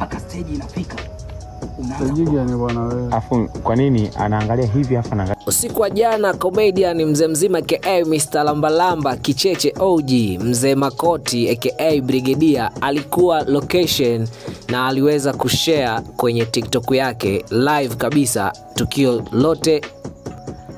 mpaka stage inafika. Afu kwa nini anaangalia hivi afu anaangalia Usiku wa jana comedian mzee mzima aka Mr. Lambalamba Kicheche OG mzee Makoti aka Brigedia alikuwa location na aliweza kushare kwenye TikTok yake live kabisa tukio lote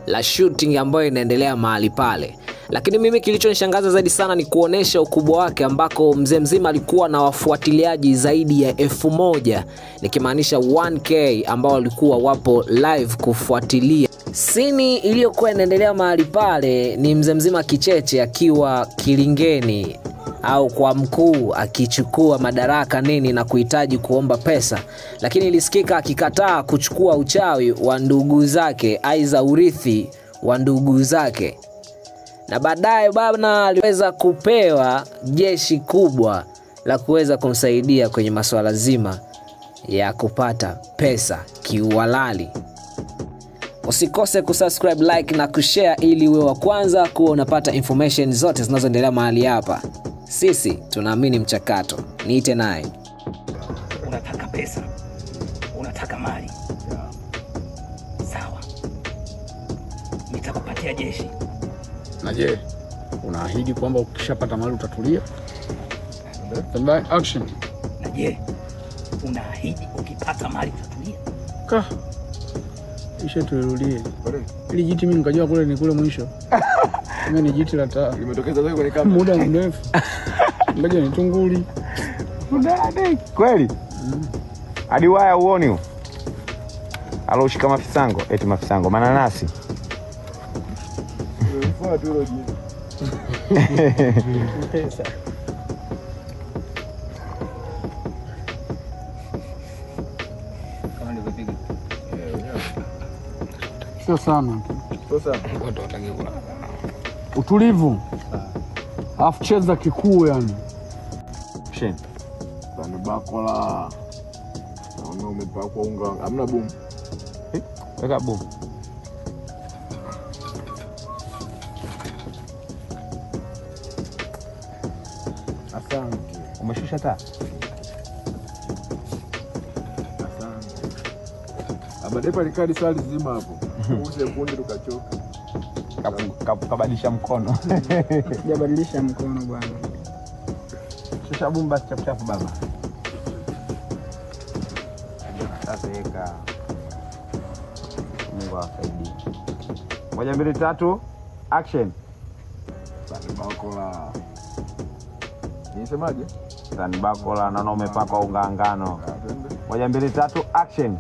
la shooting ambayo inaendelea mahali pale lakini mimi kilichonishangaza zaidi sana ni kuonesha ukubwa wake ambako mzee mzima alikuwa na wafuatiliaji zaidi ya elfu moja. Nikimaanisha 1k ambao walikuwa wapo live kufuatilia. Sini iliyokuwa inaendelea mahali pale ni mzee mzima kicheche akiwa kilingeni au kwa mkuu akichukua madaraka nini na kuhitaji kuomba pesa. Lakini ilisikika akikataa kuchukua uchawi wa ndugu zake aiza urithi wa ndugu zake na baadaye bana aliweza kupewa jeshi kubwa la kuweza kumsaidia kwenye masuala zima ya kupata pesa kiuhalali. Usikose kusubscribe like na kushare ili uwe wa kwanza kuwa unapata information zote zinazoendelea mahali hapa. Sisi tunaamini mchakato. Niite naye. Unataka pesa? Unataka mali? Sawa. Nitakupatia jeshi Na je, unaahidi kwamba ukishapata mali utatulia? Action. na je unaahidi ukipata mali utatulia Ka. Isha tuirudie. Ili jiti mimi nikajua kule ni kule mwisho. Mimi ni jiti la taa. Limetokeza wewe kwenye kamera. Muda mrefu. Ngoja nitunguli. Udade, kweli hadi waya uoni huu aloushika mafisango eti mafisango mananasi Umefua tu hilo jina. Sio sana. Sasa Utulivu. Alafu cheza kikuu yani. Shen. Bana bakola. Naona umepakwa unga. Hamna boom. weka boom umeshusha taa? Abadepalikadi Abade palikadi swali zima hapo. Use kundi tukachoka. Kapu- kapu- kabadilisha mkono. Sijabadilisha mkono bwana. shusha bumba basi chafuchafu baba. Sasa weka mungu awasaidie. Moja mbili tatu. Action. Bakola. Nisemaje? Tani bakola naona umepakwa unga ngano Ah, moja mbili tatu action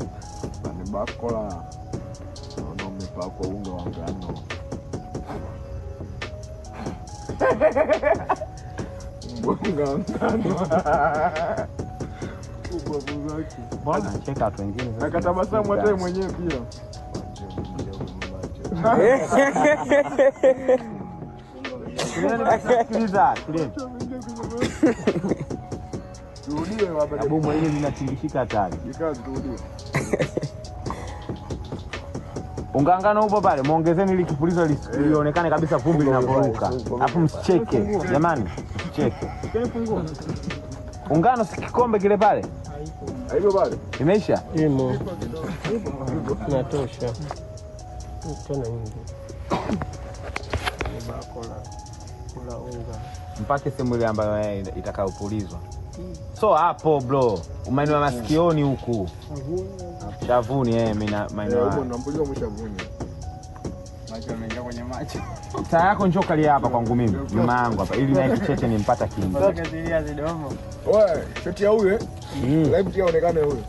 Tani bakola. Naona umepakwa unga wa ngano. Unga wa ngano. Mbona cheka watu wengine Akatabasamu hata yeye mwenyewe pia. Sikiliza, sikiliza, bomu hili linatingishika hatari. Ungangano upo pale mwongezeni ili kipulizo lionekane kabisa vumbi linavoruka, alafu msicheke jamani msicheke. Ungano si kikombe kile pale? Imeisha? Imo. Natosha tena nyingi. Ni bakola kula unga mpaka sehemu ile ambayo eh, itakayopulizwa. Mm. So hapo bro, maeneo ya hmm. masikioni huku. Shavuni, eh, maeneo eh, taa yako njoo kali hapa kwangu mimi nyuma yangu hapa ili na kichete nimpata kingi. Shoti ya huyo eh? hmm. live tia onekane huyo.